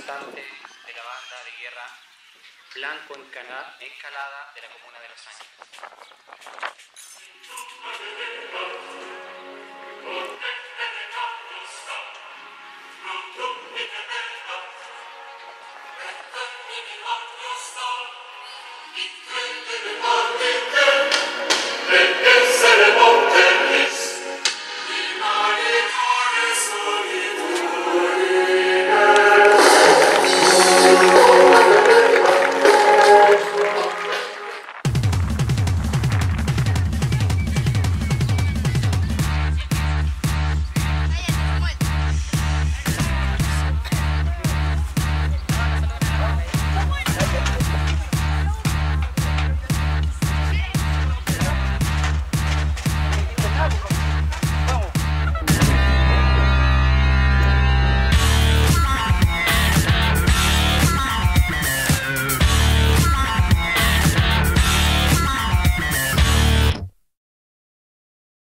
de la banda de guerra Blanco Encalada de la comuna de Los Ángeles.